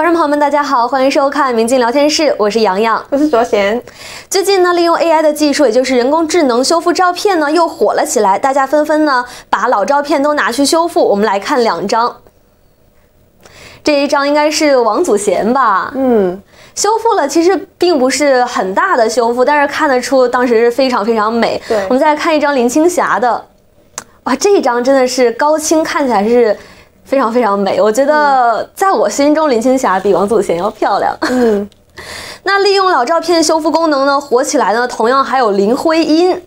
观众朋友们，大家好，欢迎收看《明镜聊天室》，我是洋洋，我是卓贤。最近呢，利用 AI 的技术，也就是人工智能修复照片呢，又火了起来，大家纷纷呢把老照片都拿去修复。我们来看两张，这一张应该是王祖贤吧？嗯，修复了，其实并不是很大的修复，但是看得出当时是非常非常美。对我们再来看一张林青霞的，哇，这一张真的是高清，看起来是非常非常美。我觉得在我心中，林青霞比王祖贤要漂亮。嗯，那利用老照片修复功能呢，火起来呢，同样还有林徽因。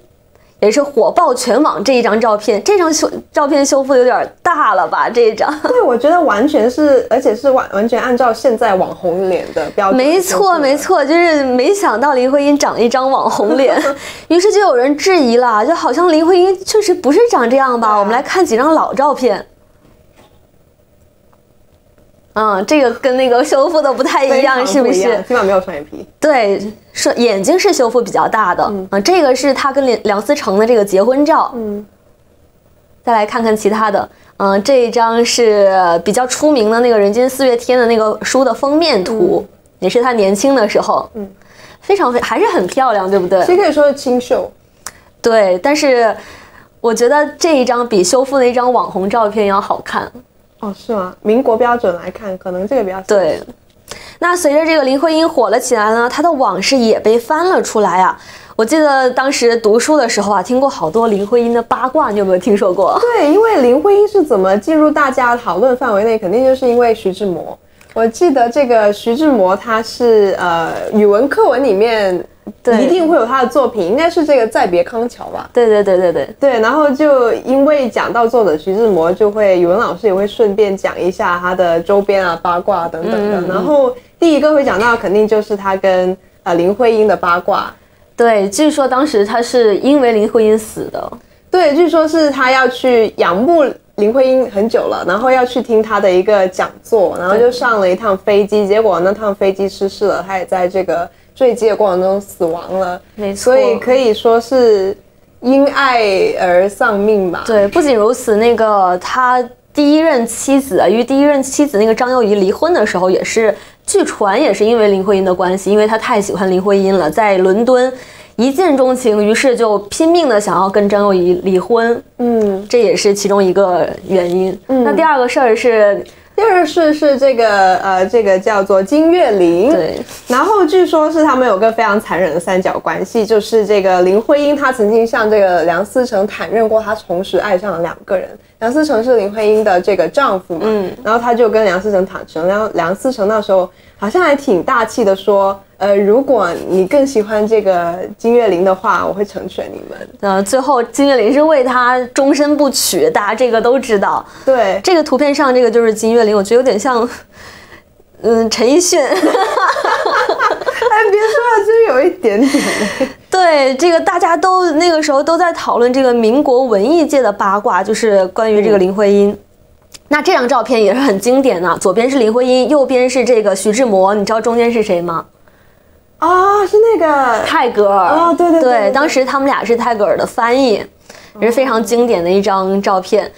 也是火爆全网这一张照片，这张修照片修复有点大了吧？这一张，对，我觉得完全是，而且是完完全按照现在网红脸的标准。没错没。错，就是没想到林徽因长一张网红脸，于是就有人质疑了，就好像林徽因确实不是长这样吧？啊我们来看几张老照片。嗯，这个跟那个修复的不太一样，是不是？起码没有双眼皮。对，是眼睛是修复比较大的。嗯、这个是他跟梁梁思成的这个结婚照。嗯，再来看看其他的。嗯、这一张是比较出名的那个《人间四月天》的那个书的封面图，也是他年轻的时候。嗯，非常非还是很漂亮，对不对？其实可以说是清秀。对，但是我觉得这一张比修复的一张网红照片要好看。哦，是吗？民国标准来看，可能这个比较对。那随着这个林徽因火了起来呢，她的往事也被翻了出来啊。我记得当时读书的时候啊，听过好多林徽因的八卦，你有没有听说过？对，因为林徽因是怎么进入大家讨论范围内，肯定就是因为徐志摩。我记得这个徐志摩他是呃语文课文里面对一定会有他的作品，应该是这个《再别康桥》吧？对对对对对，对，然后就因为讲到作者徐志摩，就会语文老师也会顺便讲一下他的周边啊、八卦等等的。然后第一个会讲到，肯定就是他跟呃林徽因的八卦。对，据说当时他是因为林徽因死的。对，据说是他要去仰慕林徽因很久了，然后要去听她的一个讲座，然后就上了一趟飞机，结果那趟飞机失事了，她也在这个坠机的过程中死亡了。没错所以可以说是因爱而丧命吧。对，不仅如此，那个他第一任妻子啊，与第一任妻子那个张幼仪离婚的时候，也是据传也是因为林徽因的关系，因为他太喜欢林徽因了，在伦敦一见钟情，于是就拼命的想要跟张幼仪离婚，嗯。这也是其中一个原因。那第二个事儿是，第二是是这个呃，这个叫做金岳霖，对，然后据说是他们有个非常残忍的三角关系，就是这个林徽因她曾经向这个梁思成坦认过，她同时爱上了两个人。梁思成是林徽因的这个丈夫嘛，嗯然后他就跟梁思成坦诚，然后梁思成那时候好像还挺大气的说，呃，如果你更喜欢这个金岳霖的话，我会成全你们。呃，最后金岳霖是为他终身不娶，大家这个都知道。对，这个图片上这个就是金岳霖，我觉得有点像，嗯，陈奕迅。哎，别说了，真有一点点。对，这个大家都那个时候都在讨论这个民国文艺界的八卦，就是关于这个林徽因。那这张照片也是很经典的，左边是林徽因，右边是这个徐志摩，你知道中间是谁吗？哦，是那个泰戈尔。哦对对对对对当时他们俩是泰戈尔的翻译，也是非常经典的一张照片。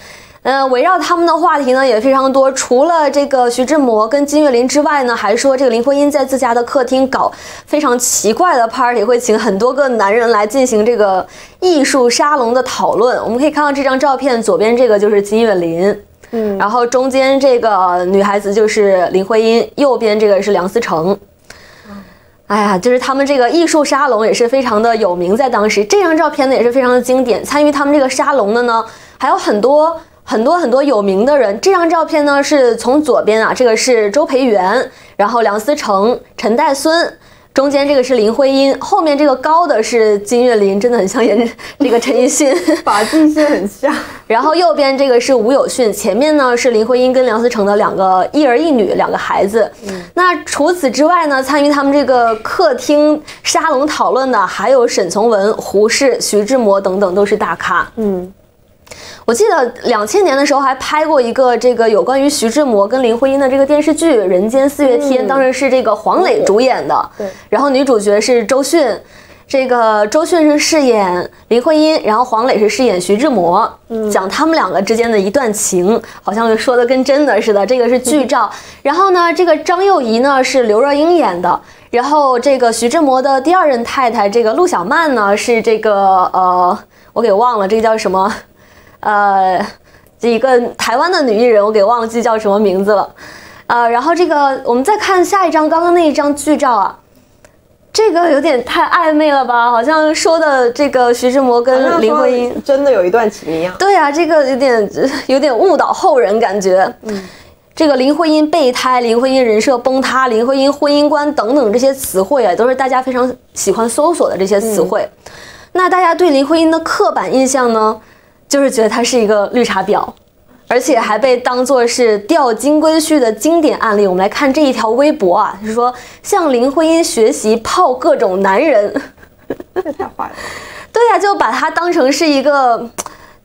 呃，围绕他们的话题呢也非常多，除了这个徐志摩跟金岳霖之外呢，还说这个林徽因在自家的客厅搞非常奇怪的 party，会请很多个男人来进行这个艺术沙龙的讨论。我们可以看到这张照片，左边这个就是金岳霖，嗯然后中间这个女孩子就是林徽因，右边这个是梁思成。哎呀，就是他们这个艺术沙龙也是非常的有名，在当时这张照片呢也是非常的经典。参与他们这个沙龙的呢，还有很多很多很多有名的人。这张照片呢是从左边啊，这个是周培源，然后梁思成、陈岱孙。中间这个是林徽因，后面这个高的是金岳霖，真的很像演这个陈奕迅。发际线很像。然后右边这个是 吴有训，前面呢是林徽因跟梁思成的两个一儿一女两个孩子。那除此之外呢，参与他们这个客厅沙龙讨论的还有沈从文、胡适、徐志摩等等，都是大咖。嗯，我记得两千年的时候还拍过一个这个有关于徐志摩跟林徽因的这个电视剧《人间四月天》，嗯当时是这个黄磊主演的，对，然后女主角是周迅。这个周迅是饰演林徽因，然后黄磊是饰演徐志摩，讲他们两个之间的一段情，好像说的跟真的似的。这个是剧照。然后呢，这个张幼仪呢是刘若英演的，然后这个徐志摩的第二任太太这个陆小曼呢是这个呃，我给忘了这个叫什么，呃，这一个台湾的女艺人，我给忘记叫什么名字了。呃，然后这个我们再看下一张，刚刚那一张剧照啊。这个有点太暧昧了吧？好像说的这个徐志摩跟林徽因真的有一段情一样。对啊，这个有点 有点误导后人感觉。嗯，这个林徽因备胎、林徽因人设崩塌、林徽因婚姻观等等这些词汇啊，都是大家非常喜欢搜索的这些词汇。那大家对林徽因的刻板印象呢，就是觉得她是一个绿茶婊。而且还被当作是钓金龟婿的经典案例。我们来看这一条微博啊，就是说向林徽因学习泡各种男人，这太坏了。对呀，就把他当成是一个，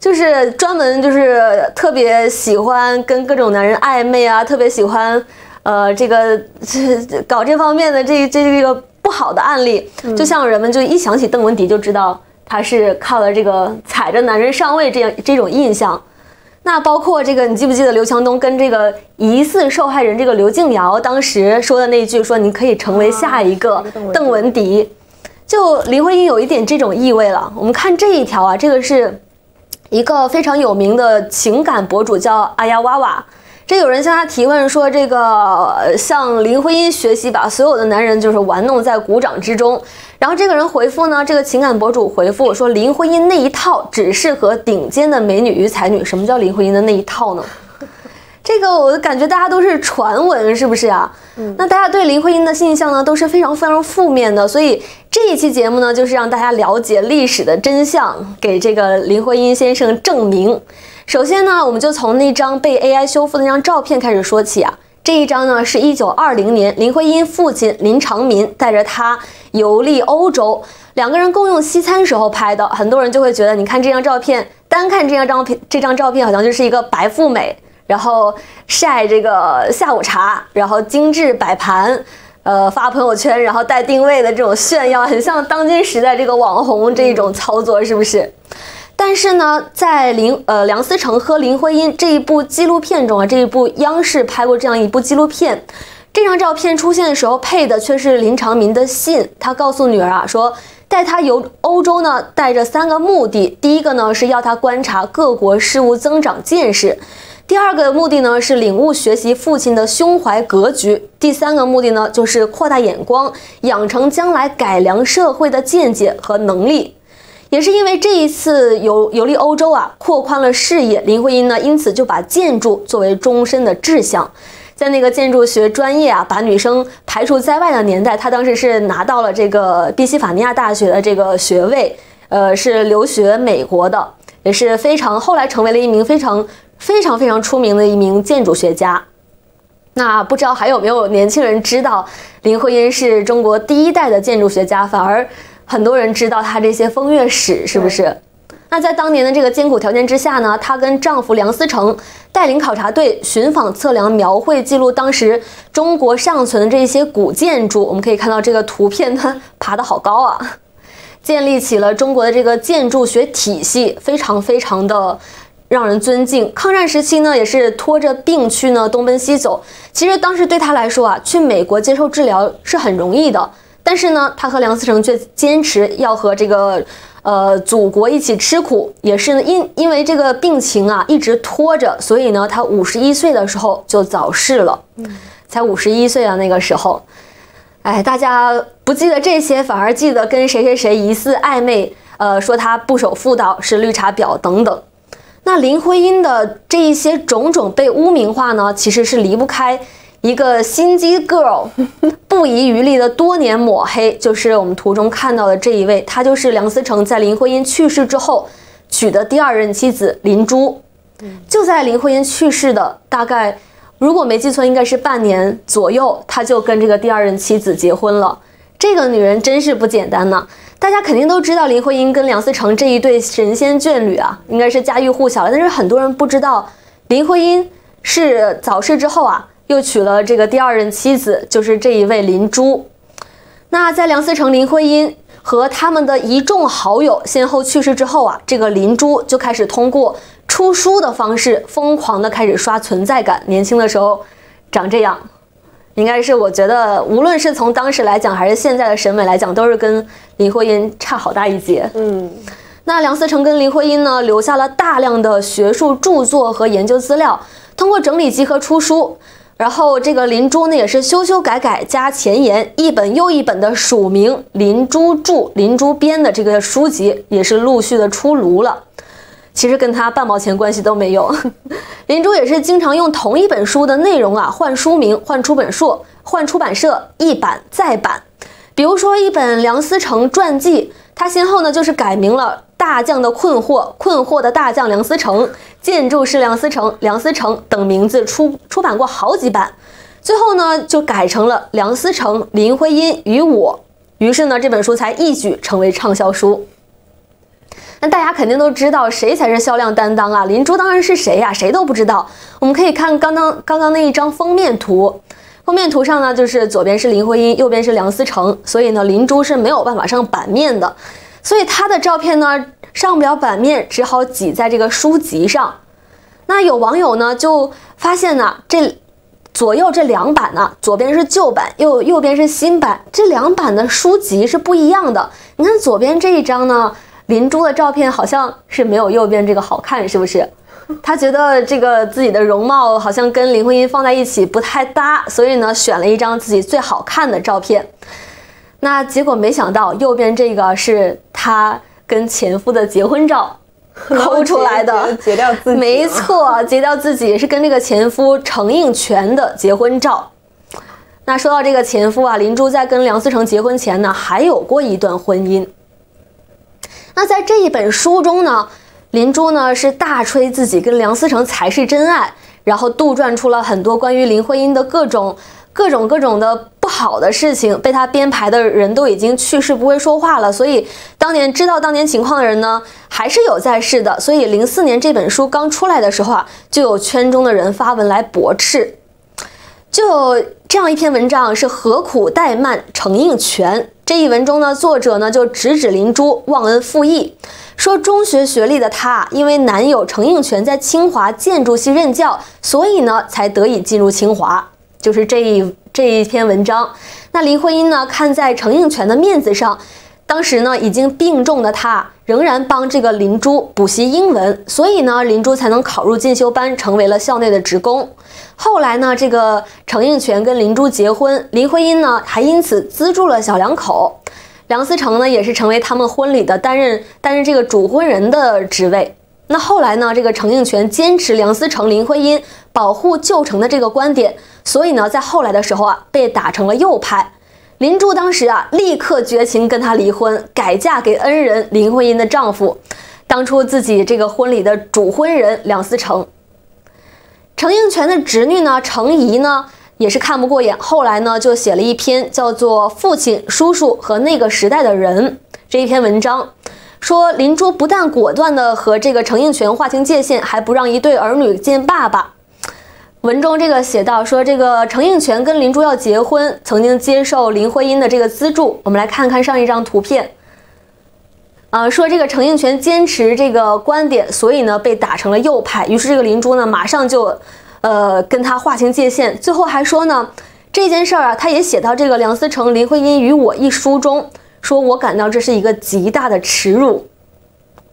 就是专门就是特别喜欢跟各种男人暧昧啊，特别喜欢呃这个这 搞这方面的这这这个不好的案例。就像人们就一想起邓文迪就知道他是靠了这个踩着男人上位这样这种印象。那包括这个，你记不记得刘强东跟这个疑似受害人这个刘静瑶当时说的那句，说你可以成为下一个邓文迪，就林徽因有一点这种意味了。我们看这一条啊，这个是一个非常有名的情感博主叫阿呀哇哇。这有人向他提问说：“这个向林徽因学习，把所有的男人就是玩弄在鼓掌之中。”然后这个人回复呢，这个情感博主回复说：“林徽因那一套只适合顶尖的美女与才女。”什么叫林徽因的那一套呢？这个我感觉大家都是传闻，是不是啊？嗯，那大家对林徽因的印象呢都是非常非常负面的。所以这一期节目呢，就是让大家了解历史的真相，给这个林徽因先生证明。首先呢，我们就从那张被 AI 修复的那张照片开始说起啊。这一张呢是一九二零年林徽因父亲林长民带着她游历欧洲，两个人共用西餐时候拍的。很多人就会觉得，你看这张照片，单看这张照片，这张照片好像就是一个白富美，然后晒这个下午茶，然后精致摆盘，呃，发朋友圈，然后带定位的这种炫耀，很像当今时代这个网红这一种操作，是不是？但是呢，在林呃梁思成和林徽因这一部纪录片中啊，这一部央视拍过这样一部纪录片，这张照片出现的时候配的却是林长民的信。他告诉女儿啊，说带他游欧洲呢，带着三个目的。第一个呢是要他观察各国事物，增长见识；第二个目的呢是领悟学习父亲的胸怀格局；第三个目的呢就是扩大眼光，养成将来改良社会的见解和能力。也是因为这一次游游历欧洲啊，扩宽了视野。林徽因呢，因此就把建筑作为终身的志向。在那个建筑学专业啊，把女生排除在外的年代，她当时是拿到了这个宾夕法尼亚大学的这个学位，呃，是留学美国的，也是非常后来成为了一名非常非常非常出名的一名建筑学家。那不知道还有没有年轻人知道林徽因是中国第一代的建筑学家？反而。很多人知道她这些风月史，是不是？那在当年的这个艰苦条件之下呢，她跟丈夫梁思成带领考察队寻访、测量、描绘、记录当时中国尚存的这些古建筑。我们可以看到这个图片，它爬得好高啊！建立起了中国的这个建筑学体系，非常非常的让人尊敬。抗战时期呢，也是拖着病躯呢东奔西走。其实当时对她来说啊，去美国接受治疗是很容易的。但是呢，他和梁思成却坚持要和这个呃祖国一起吃苦，也是因因为这个病情啊一直拖着，所以呢，他五十一岁的时候就早逝了，才五十一岁啊那个时候，哎，大家不记得这些，反而记得跟谁谁谁疑似暧昧，呃，说他不守妇道，是绿茶婊等等。那林徽因的这一些种种被污名化呢，其实是离不开。一个心机 girl 不遗余力的多年抹黑，就是我们图中看到的这一位，她就是梁思成在林徽因去世之后娶的第二任妻子林珠。就在林徽因去世的大概，如果没记错，应该是半年左右，他就跟这个第二任妻子结婚了。这个女人真是不简单呢！大家肯定都知道林徽因跟梁思成这一对神仙眷侣啊，应该是家喻户晓了。但是很多人不知道，林徽因是早逝之后啊。又娶了这个第二任妻子，就是这一位林珠。那在梁思成、林徽因和他们的一众好友先后去世之后啊，这个林珠就开始通过出书的方式疯狂的开始刷存在感。年轻的时候长这样，应该是我觉得无论是从当时来讲，还是现在的审美来讲，都是跟林徽因差好大一截。嗯，那梁思成跟林徽因呢，留下了大量的学术著作和研究资料，通过整理集合出书。然后这个林珠呢，也是修修改改加前言，一本又一本的署名林珠著、林珠编的这个书籍，也是陆续的出炉了。其实跟他半毛钱关系都没有。林珠也是经常用同一本书的内容啊，换书名、换出本数、换出版社，一版再版。比如说一本梁思成传记，他先后呢就是改名了《大将的困惑》、《困惑的大将梁思成》、《建筑师梁思成》、梁思成等名字出出版过好几版，最后呢就改成了《梁思成、林徽因与我》，于是呢这本书才一举成为畅销书。那大家肯定都知道谁才是销量担当啊？林珠当然是谁呀？谁都不知道。我们可以看刚刚刚刚那一张封面图。封面图上呢，就是左边是林徽因，右边是梁思成，所以呢，林珠是没有办法上版面的，所以她的照片呢上不了版面，只好挤在这个书籍上。那有网友呢就发现呢，这左右这两版呢，左边是旧版，右右边是新版，这两版的书籍是不一样的。你看左边这一张呢，林珠的照片好像是没有右边这个好看，是不是？他觉得这个自己的容貌好像跟林徽因放在一起不太搭，所以呢选了一张自己最好看的照片。那结果没想到右边这个是她跟前夫的结婚照 抠出来的，截掉自己。没错，截掉自己是跟这个前夫程应全的结婚照。那说到这个前夫啊，林珠在跟梁思成结婚前呢，还有过一段婚姻。那在这一本书中呢。林珠呢是大吹自己跟梁思成才是真爱，然后杜撰出了很多关于林徽因的各种各种各种的不好的事情。被他编排的人都已经去世不会说话了，所以当年知道当年情况的人呢还是有在世的。所以零四年这本书刚出来的时候啊，就有圈中的人发文来驳斥。就这样一篇文章是何苦怠慢程应全这一文中呢，作者呢就直指林珠忘恩负义。说中学学历的她，因为男友程应全在清华建筑系任教，所以呢才得以进入清华。就是这一这一篇文章。那林徽因呢，看在程应全的面子上，当时呢已经病重的她，仍然帮这个林珠补习英文，所以呢林珠才能考入进修班，成为了校内的职工。后来呢，这个程应全跟林珠结婚，林徽因呢还因此资助了小两口。梁思成呢，也是成为他们婚礼的担任担任这个主婚人的职位。那后来呢，这个程应全坚持梁思成、林徽因保护旧城的这个观点，所以呢，在后来的时候啊，被打成了右派。林珠当时啊，立刻绝情跟他离婚，改嫁给恩人林徽因的丈夫，当初自己这个婚礼的主婚人梁思成。程应全的侄女呢，程颐呢。也是看不过眼，后来呢就写了一篇叫做《父亲、叔叔和那个时代的人》这一篇文章，说林珠不但果断的和这个程应全划清界限，还不让一对儿女见爸爸。文中这个写到说，这个程应全跟林珠要结婚，曾经接受林徽因的这个资助。我们来看看上一张图片，啊，说这个程应全坚持这个观点，所以呢被打成了右派。于是这个林珠呢马上就。呃，跟他划清界限，最后还说呢，这件事儿啊，他也写到这个《梁思成、林徽因与我》一书中，说我感到这是一个极大的耻辱，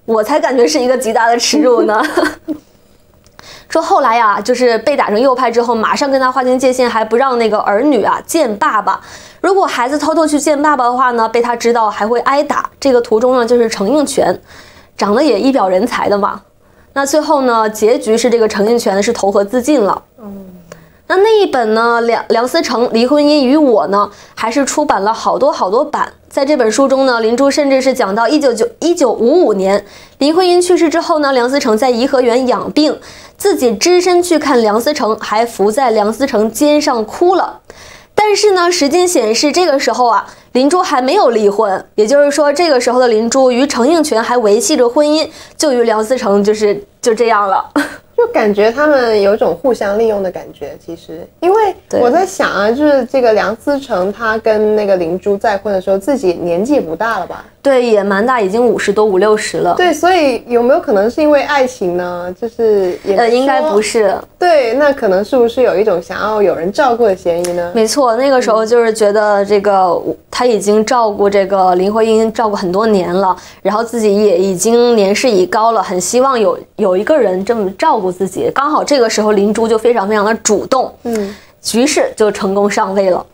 我才感觉是一个极大的耻辱呢。说后来呀，就是被打成右派之后，马上跟他划清界限，还不让那个儿女啊见爸爸。如果孩子偷偷去见爸爸的话呢，被他知道还会挨打。这个图中呢，就是程应全，长得也一表人才的嘛。那最后呢？结局是这个程应全是投河自尽了。嗯，那那一本呢？梁梁思成、林徽因与我呢，还是出版了好多好多版。在这本书中呢，林珠甚至是讲到一九九一九五五年，林徽因去世之后呢，梁思成在颐和园养病，自己只身去看梁思成，还伏在梁思成肩上哭了。但是呢，时间显示这个时候啊，林珠还没有离婚，也就是说，这个时候的林珠与程应泉还维系着婚姻，就与梁思成就是就这样了。就感觉他们有一种互相利用的感觉。其实，因为我在想啊，就是这个梁思成他跟那个林珠再婚的时候，自己年纪也不大了吧？对，也蛮大，已经五十多五六十了。对，所以有没有可能是因为爱情呢？就是也呃，应该不是。是，对，那可能是不是有一种想要有人照顾的嫌疑呢？没错，那个时候就是觉得这个他已经照顾这个林徽因照顾很多年了，然后自己也已经年事已高了，很希望有有一个人这么照顾自己。刚好这个时候林珠就非常非常的主动，嗯，于是就成功上位了。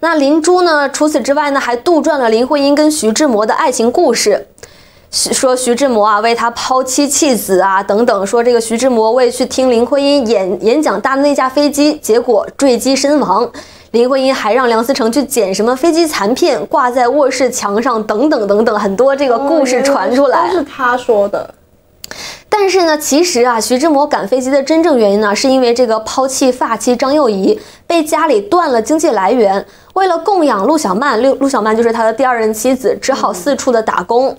那林珠呢？除此之外呢，还杜撰了林徽因跟徐志摩的爱情故事。徐说徐志摩啊为他抛妻弃子啊等等，说这个徐志摩为去听林徽因演演讲搭的那架飞机，结果坠机身亡。林徽因还让梁思成去捡什么飞机残片挂在卧室墙上，等等等等，很多这个故事传出来。都是他说的。但是呢，其实啊，徐志摩赶飞机的真正原因呢，是因为这个抛弃发妻张幼仪，被家里断了经济来源，为了供养陆小曼，陆陆小曼就是他的第二任妻子，只好四处的打工。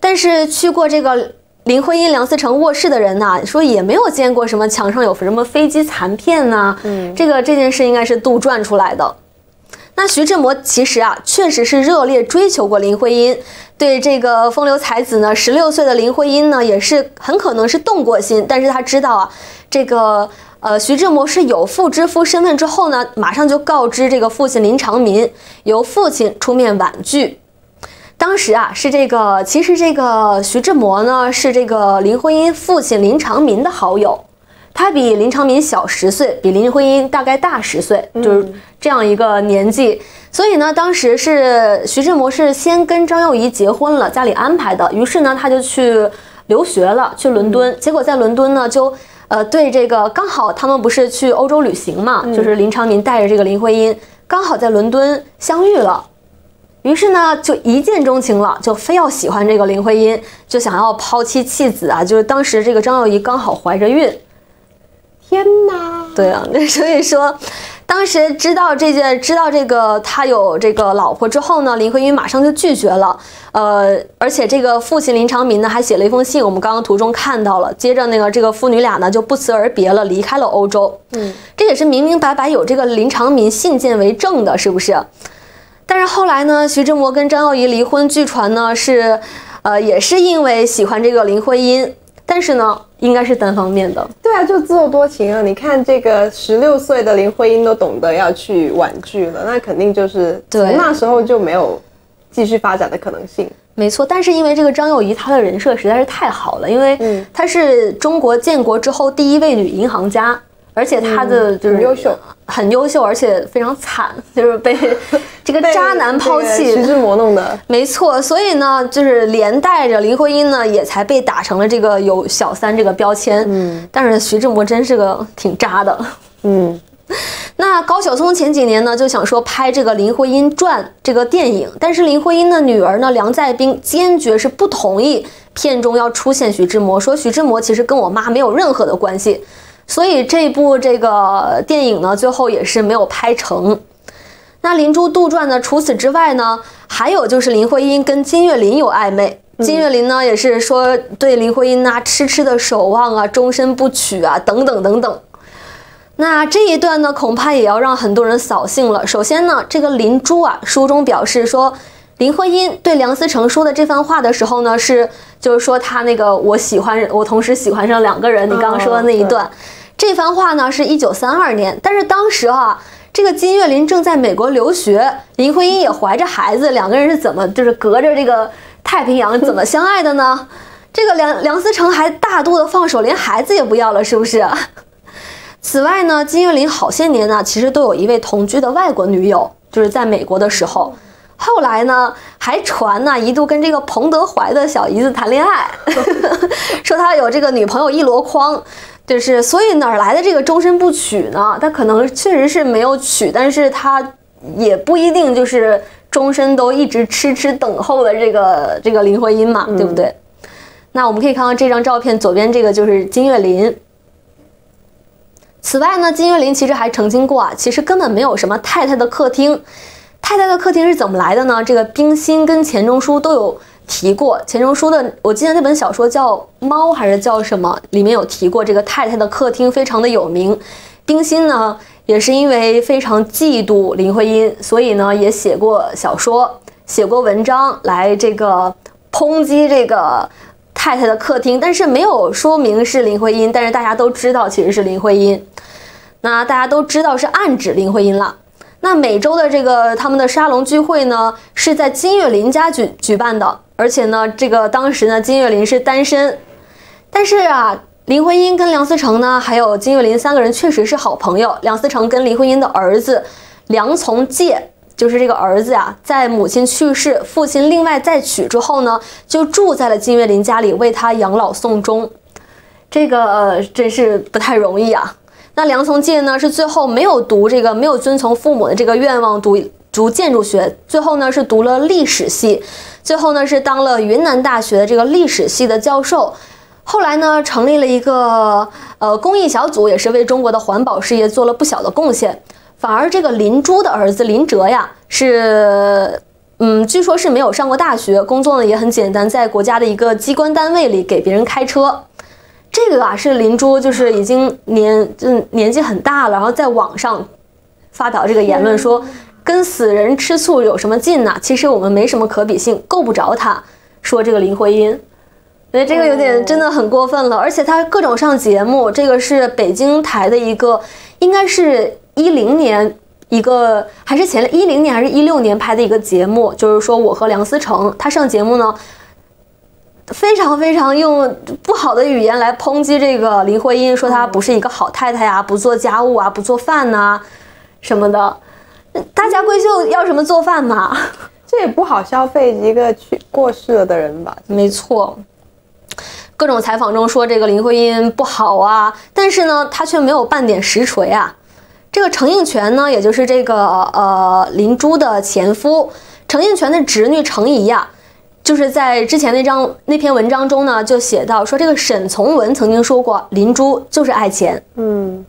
但是去过这个林徽因、梁思成卧室的人呢，说也没有见过什么墙上有什么飞机残片呐、嗯这个这件事应该是杜撰出来的。那徐志摩其实啊，确实是热烈追求过林徽因，对这个风流才子呢，十六岁的林徽因呢，也是很可能是动过心。但是他知道啊，这个呃徐志摩是有妇之夫身份之后呢，马上就告知这个父亲林长民，由父亲出面婉拒。当时啊，是这个，其实这个徐志摩呢，是这个林徽因父亲林长民的好友，他比林长民小十岁，比林徽因大概大十岁，就是这样一个年纪。所以呢，当时是徐志摩是先跟张幼仪结婚了，家里安排的，于是呢，他就去留学了，去伦敦。结果在伦敦呢，就呃对这个刚好他们不是去欧洲旅行嘛，就是林长民带着这个林徽因，刚好在伦敦相遇了。于是呢，就一见钟情了，就非要喜欢这个林徽因，就想要抛妻弃子啊！就是当时这个张幼仪刚好怀着孕，天哪！对啊，所以说，当时知道这件，知道这个他有这个老婆之后呢，林徽因马上就拒绝了。呃，而且这个父亲林长民呢，还写了一封信，我们刚刚途中看到了。接着那个这个父女俩呢，就不辞而别了，离开了欧洲。嗯，这也是明明白白有这个林长民信件为证的，是不是？但是后来呢，徐志摩跟张幼仪离婚，据传呢是，呃，也是因为喜欢这个林徽因，但是呢，应该是单方面的。对啊，就自作多情啊！你看这个十六岁的林徽因都懂得要去婉拒了，那肯定就是对从那时候就没有继续发展的可能性。没错，但是因为这个张幼仪她的人设实在是太好了，因为嗯她是中国建国之后第一位女银行家，而且他的就是很优秀，很优秀，而且非常惨，就是被 这个渣男抛弃。徐志摩弄的。没错，所以呢，就是连带着林徽因呢，也才被打成了这个有小三这个标签。嗯但是徐志摩真是个挺渣的。嗯，那高晓松前几年呢，就想说拍这个《林徽因传》这个电影，但是林徽因的女儿呢，梁再冰坚决是不同意片中要出现徐志摩，说徐志摩其实跟我妈没有任何的关系，所以这部这个电影呢，最后也是没有拍成。那林珠杜撰呢，除此之外呢，还有就是林徽因跟金岳霖有暧昧。金岳霖呢，也是说对林徽因呐、痴痴的守望啊，终身不娶啊，等等等等。那这一段呢，恐怕也要让很多人扫兴了。首先呢，这个林珠啊，书中表示说，林徽因对梁思成说的这番话的时候呢，是就是说他那个我喜欢我同时喜欢上两个人，你刚刚说的那一段，这番话呢是一九三二年，但是当时啊。这个金岳霖正在美国留学，林徽因也怀着孩子，两个人是怎么就是隔着这个太平洋怎么相爱的呢？这个梁梁思成还大度的放手，连孩子也不要了，是不是？此外呢，金岳霖好些年呢，其实都有一位同居的外国女友，就是在美国的时候。后来呢，还传呢一度跟这个彭德怀的小姨子谈恋爱，说他有这个女朋友一箩筐，就是所以哪儿来的这个终身不娶呢？他可能确实是没有娶，但是他也不一定就是终身都一直痴痴等候的这个这个林徽因嘛，对不对？那我们可以看到这张照片，左边这个就是金岳霖。此外呢，金岳霖其实还澄清过啊，其实根本没有什么太太的客厅。太太的客厅是怎么来的呢？这个冰心跟钱钟书都有提过。钱钟书的，我记得那本小说叫《猫》还是叫什么，里面有提过这个太太的客厅非常的有名。冰心呢，也是因为非常嫉妒林徽因，所以呢也写过小说，写过文章来这个抨击这个太太的客厅，但是没有说明是林徽因，但是大家都知道其实是林徽因。那大家都知道是暗指林徽因了。那每周的这个他们的沙龙聚会呢，是在金岳霖家举举办的，而且呢，这个当时呢，金岳霖是单身，但是啊，林徽因跟梁思成呢，还有金岳霖三个人确实是好朋友。梁思成跟林徽因的儿子梁从诫，就是这个儿子呀，在母亲去世、父亲另外再娶之后呢，就住在了金岳霖家里，为他养老送终。这个，真是不太容易啊。那梁从诫呢，是最后没有读这个，没有遵从父母的这个愿望，读读建筑学，最后呢是读了历史系，最后呢是当了云南大学的这个历史系的教授，后来呢成立了一个呃公益小组，也是为中国的环保事业做了不小的贡献。反而这个林洙的儿子林哲呀，是嗯，据说是没有上过大学，工作呢也很简单，在国家的一个机关单位里给别人开车。这个啊是林珠，就是已经年就年纪很大了，然后在网上发表这个言论说，跟死人吃醋有什么劲呢？其实我们没什么可比性，够不着他。说这个林徽因，觉得这个有点真的很过分了。而且他各种上节目，这个是北京台的一个，应该是一零年一个，还是前一零年还是一六年拍的一个节目，就是说我和梁思成，他上节目呢。非常非常用不好的语言来抨击这个林徽因，说她不是一个好太太呀，不做家务啊，不做饭呐，什么的。大家闺秀要什么做饭嘛？这也不好消费一个去过世了的人吧？没错。各种采访中说这个林徽因不好啊，但是呢，她却没有半点实锤啊。这个程应泉呢，也就是这个呃林珠的前夫，程应泉的侄女程怡呀。就是在之前那张那篇文章中呢，就写到说这个沈从文曾经说过林珠就是爱钱。嗯，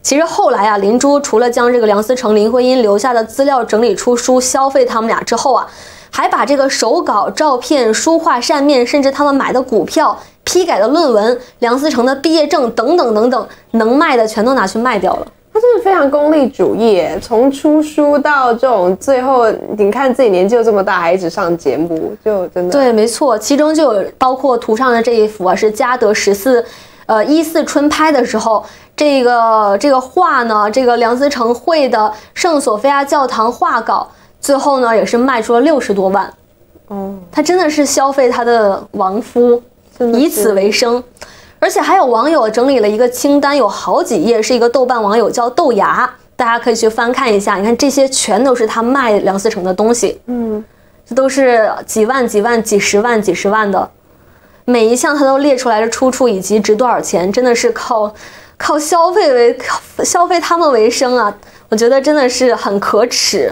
其实后来啊，林珠除了将这个梁思成、林徽因留下的资料整理出书消费他们俩之后啊，还把这个手稿、照片、书画、扇面，甚至他们买的股票、批改的论文、梁思成的毕业证等等等等，能卖的全都拿去卖掉了。他真的非常功利主义，从出书到这种最后，你看自己年纪又这么大，还一直上节目，就真的对，没错。其中就有包括图上的这一幅啊，是嘉德十四，呃，一四春拍的时候，这个这个画呢，这个梁思成绘的圣索菲亚教堂画稿，最后呢也是卖出了六十多万。哦，他真的是消费他的亡夫，以此为生。而且还有网友整理了一个清单，有好几页，是一个豆瓣网友叫豆芽，大家可以去翻看一下。你看这些全都是他卖梁思成的东西，嗯，这都是几万、几万、几十万、几十万的，每一项他都列出来的出处以及值多少钱，真的是靠靠消费为靠消费他们为生啊！我觉得真的是很可耻。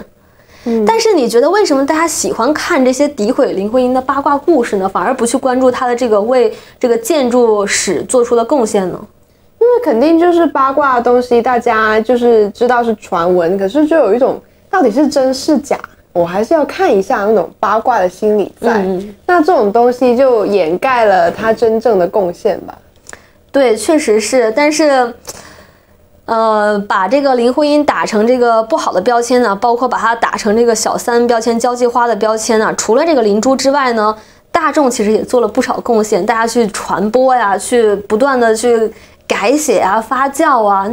但是你觉得为什么大家喜欢看这些诋毁林徽因的八卦故事呢？反而不去关注她的这个为这个建筑史做出的贡献呢？因为肯定就是八卦的东西，大家就是知道是传闻，可是就有一种到底是真是假，我还是要看一下那种八卦的心理在。那这种东西就掩盖了他真正的贡献吧？对，确实是，但是。呃，把这个林徽因打成这个不好的标签呢，包括把它打成这个小三标签、交际花的标签呢。除了这个林洙之外呢，大众其实也做了不少贡献，大家去传播呀，去不断的去改写啊、发酵啊。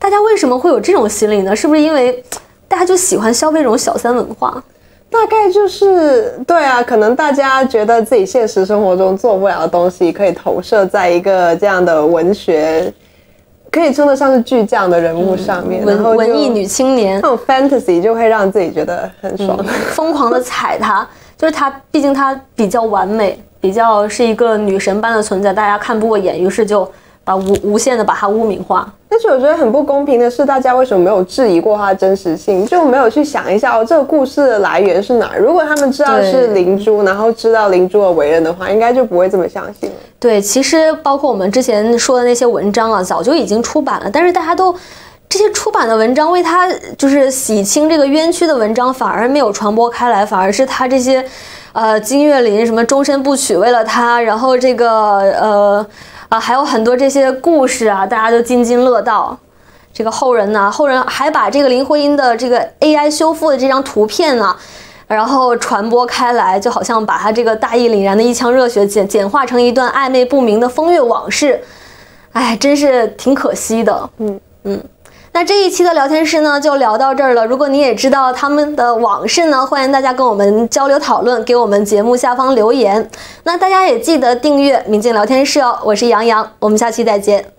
大家为什么会有这种心理呢？是不是因为大家就喜欢消费这种小三文化？大概就是对啊，可能大家觉得自己现实生活中做不了的东西，可以投射在一个这样的文学。可以称得上是巨匠的人物上面，文文艺女青年那种 fantasy 就会让自己觉得很爽，疯狂的踩她，就是她，毕竟她比较完美，比较是一个女神般的存在，大家看不过眼，于是就。把无无限的把它污名化，但是我觉得很不公平的是，大家为什么没有质疑过它的真实性？就没有去想一下哦，这个故事的来源是哪？如果他们知道是灵珠，然后知道灵珠的为人的话，应该就不会这么相信了。对，其实包括我们之前说的那些文章啊，早就已经出版了，但是大家都这些出版的文章为他就是洗清这个冤屈的文章，反而没有传播开来，反而是他这些。呃金岳霖什么终身不娶为了他，然后这个呃啊还有很多这些故事啊，大家都津津乐道。这个后人呢，后人还把这个林徽因的这个 AI 修复的这张图片呢，然后传播开来，就好像把她这个大义凛然的一腔热血简简化成一段暧昧不明的风月往事，哎，真是挺可惜的。嗯嗯。那这一期的聊天室呢，就聊到这儿了。如果你也知道他们的往事呢，欢迎大家跟我们交流讨论，给我们节目下方留言。那大家也记得订阅明镜聊天室哦。我是杨洋，我们下期再见。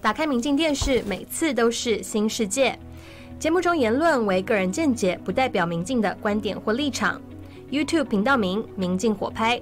打开明镜电视，每次都是新世界。节目中言论为个人见解，不代表明镜的观点或立场。YouTube 频道名：明镜火拍。